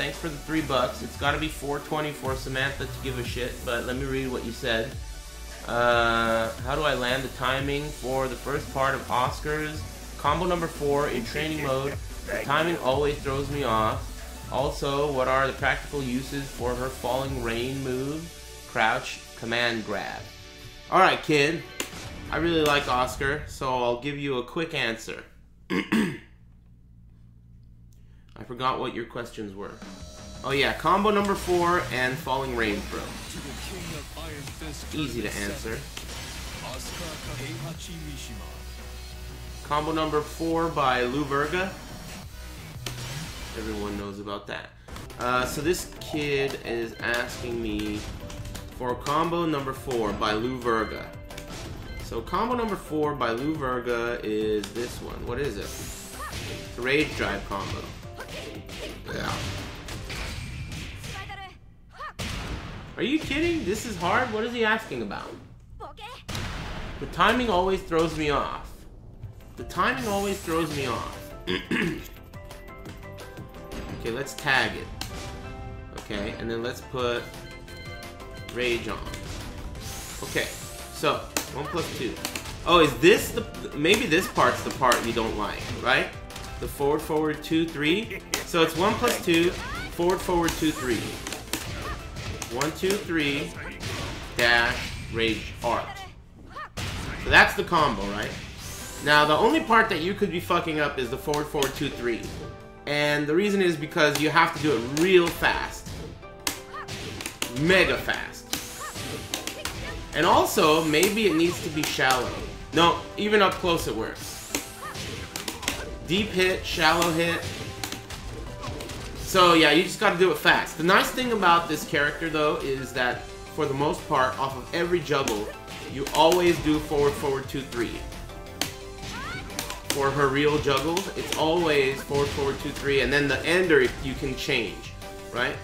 Thanks for the three bucks. It's gotta be 420 for Samantha to give a shit, but let me read what you said. Uh, how do I land the timing for the first part of Oscar's? Combo number four in training mode. The timing always throws me off. Also, what are the practical uses for her falling rain move? Crouch, command grab. Alright, kid. I really like Oscar, so I'll give you a quick answer. I forgot what your questions were. Oh yeah, combo number four and falling rain throw. Easy to answer. Combo number four by Lou Verga. Everyone knows about that. Uh, so this kid is asking me for combo number four by Lou Verga. So combo number four by Lou Verga is this one. What is it? The Rage Drive combo. Are you kidding? This is hard? What is he asking about? The timing always throws me off. The timing always throws me off. okay, let's tag it. Okay, and then let's put Rage on. Okay, so, 1 plus 2. Oh, is this the... Maybe this part's the part you don't like, right? The forward, forward, 2, 3. So it's 1 plus 2, forward, forward, 2, 3. 1, 2, 3, dash, rage, art. So that's the combo, right? Now, the only part that you could be fucking up is the forward, forward, 2, 3. And the reason is because you have to do it real fast. Mega fast. And also, maybe it needs to be shallow. No, even up close it works. Deep hit, shallow hit. So yeah, you just gotta do it fast. The nice thing about this character though is that for the most part, off of every juggle, you always do forward, forward, 2, 3. For her real juggles, it's always forward, forward, 2, 3, and then the ender you can change, right?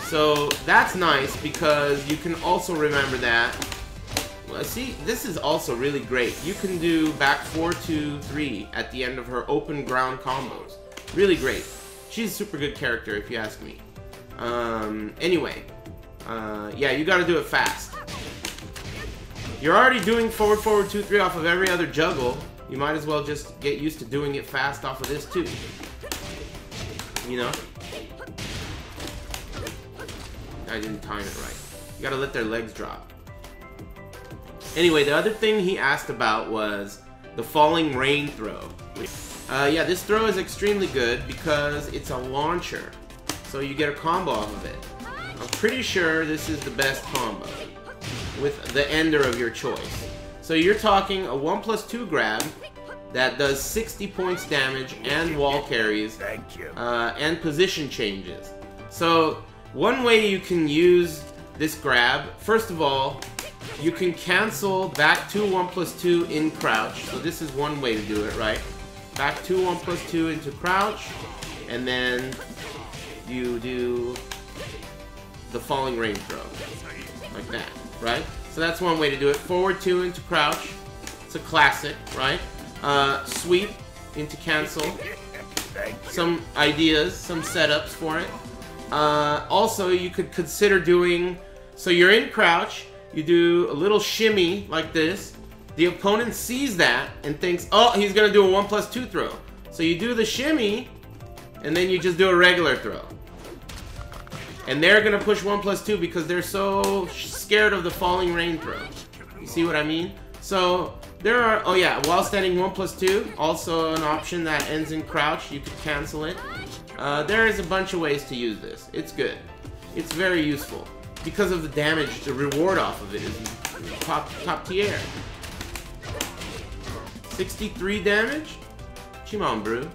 So that's nice because you can also remember that. Well, see, this is also really great. You can do back four, two, three at the end of her open ground combos. Really great. She's a super good character if you ask me. Um, anyway. Uh, yeah, you gotta do it fast. You're already doing forward, forward, 2, 3 off of every other juggle. You might as well just get used to doing it fast off of this too. You know? I didn't time it right. You gotta let their legs drop. Anyway, the other thing he asked about was the falling rain throw. Uh, yeah, this throw is extremely good because it's a launcher. So you get a combo off of it. I'm pretty sure this is the best combo with the ender of your choice. So you're talking a 1 plus 2 grab that does 60 points damage and wall carries Thank you. uh, and position changes. So one way you can use this grab, first of all, you can cancel back 2 1 plus 2 in crouch. So this is one way to do it, right? Back 2 1 plus 2 into crouch, and then you do the falling rain throw. Like that, right? So that's one way to do it. Forward 2 into crouch. It's a classic, right? Uh, sweep into cancel. Some ideas, some setups for it. Uh, also, you could consider doing... So you're in crouch, you do a little shimmy like this. The opponent sees that and thinks, oh, he's going to do a 1 plus 2 throw. So you do the shimmy, and then you just do a regular throw. And they're going to push 1 plus 2 because they're so scared of the falling rain throw. You see what I mean? So there are, oh yeah, while standing 1 plus 2, also an option that ends in crouch. You could cancel it. Uh, there is a bunch of ways to use this. It's good. It's very useful. Because of the damage, the reward off of it is top, top tier. 63 damage? Come on, brew.